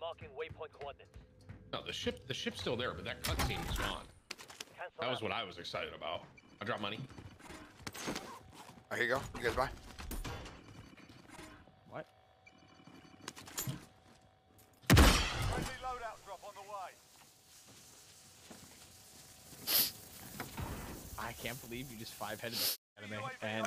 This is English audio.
Marking waypoint coordinates. No, the ship the ship's still there, but that cutscene is gone. Cancel That was out. what I was excited about. I dropped money. Oh, here you go. You guys buy. What? Friendly loadout drop on the way. I can't believe you just five headed the anime and.